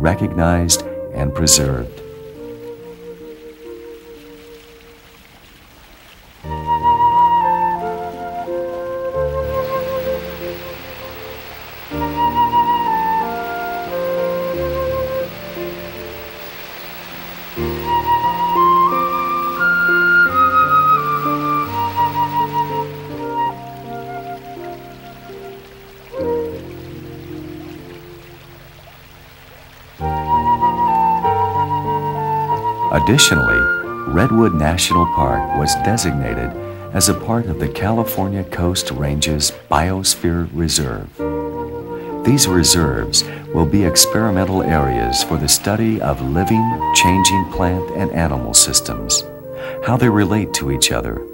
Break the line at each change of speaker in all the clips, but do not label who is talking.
recognized and preserved. Additionally, Redwood National Park was designated as a part of the California Coast Ranges Biosphere Reserve. These reserves will be experimental areas for the study of living, changing plant and animal systems, how they relate to each other,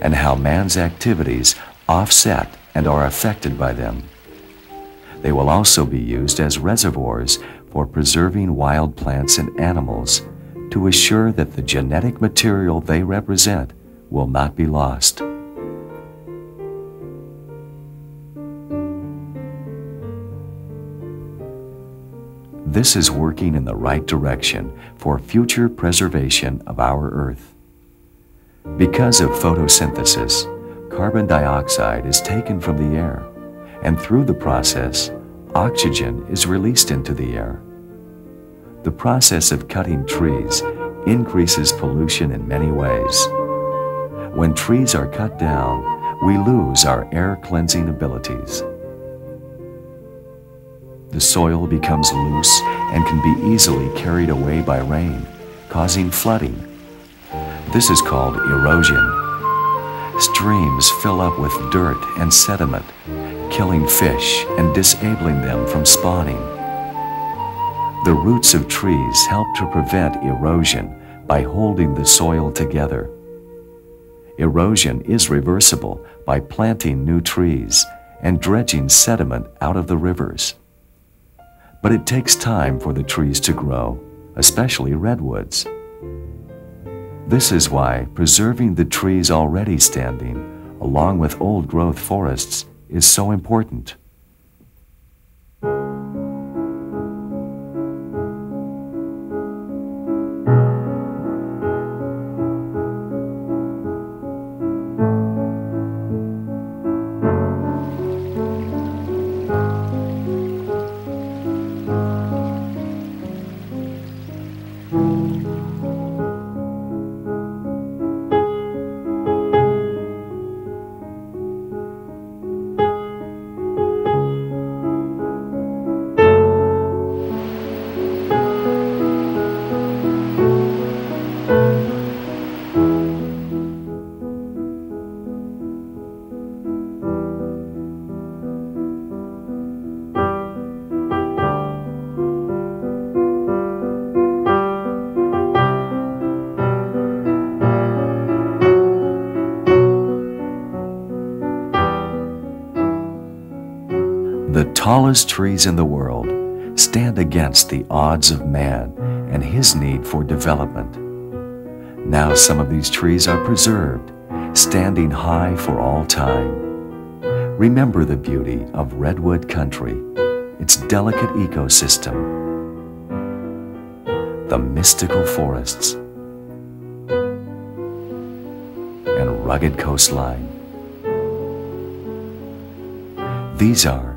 and how man's activities offset and are affected by them. They will also be used as reservoirs for preserving wild plants and animals to assure that the genetic material they represent will not be lost. This is working in the right direction for future preservation of our Earth. Because of photosynthesis, carbon dioxide is taken from the air, and through the process, oxygen is released into the air. The process of cutting trees increases pollution in many ways. When trees are cut down, we lose our air cleansing abilities. The soil becomes loose and can be easily carried away by rain, causing flooding. This is called erosion. Streams fill up with dirt and sediment, killing fish and disabling them from spawning. The roots of trees help to prevent erosion by holding the soil together. Erosion is reversible by planting new trees and dredging sediment out of the rivers. But it takes time for the trees to grow, especially redwoods. This is why preserving the trees already standing, along with old growth forests, is so important. Tallest trees in the world stand against the odds of man and his need for development. Now some of these trees are preserved, standing high for all time. Remember the beauty of redwood country, its delicate ecosystem, the mystical forests, and rugged coastline. These are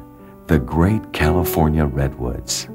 the great California redwoods.